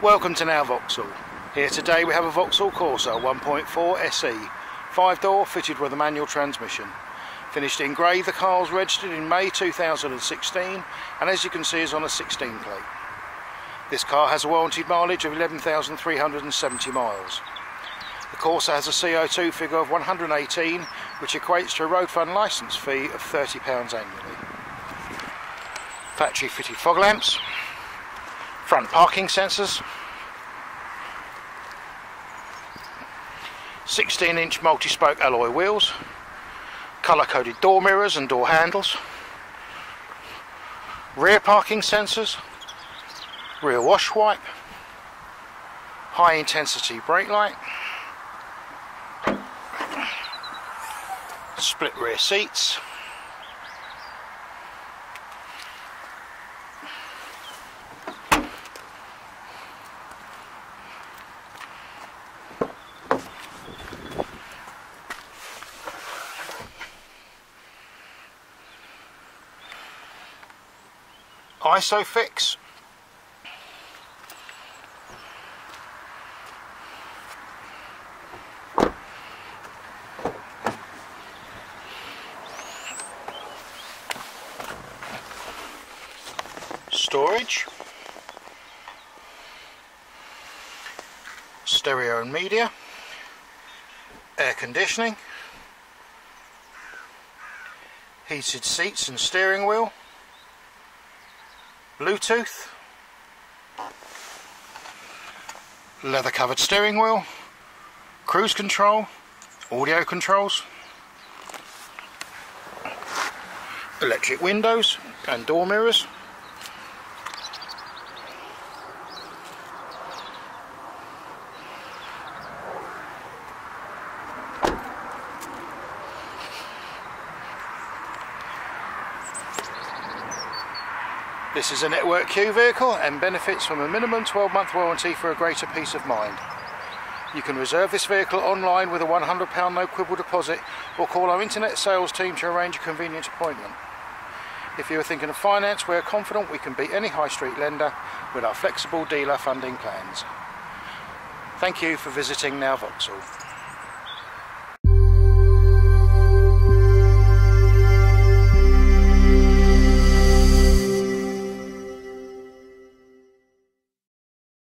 Welcome to Now Vauxhall. Here today we have a Vauxhall Corsa 1.4 SE, 5 door fitted with a manual transmission. Finished in grey, the car was registered in May 2016 and as you can see is on a 16 plate. This car has a warranted mileage of 11,370 miles. The Corsa has a CO2 figure of 118 which equates to a road fund licence fee of £30 annually. Factory fitted fog lamps, front parking sensors, 16 inch multi-spoke alloy wheels, colour coded door mirrors and door handles, rear parking sensors, rear wash wipe, high intensity brake light, split rear seats, ISOFIX storage? Stereo and media? Air conditioning? Heated seats and steering wheel Bluetooth, leather covered steering wheel, cruise control, audio controls, electric windows and door mirrors. This is a Network Q vehicle and benefits from a minimum 12 month warranty for a greater peace of mind. You can reserve this vehicle online with a £100 no quibble deposit or call our internet sales team to arrange a convenient appointment. If you are thinking of finance, we are confident we can beat any high street lender with our flexible dealer funding plans. Thank you for visiting Now Vauxhall.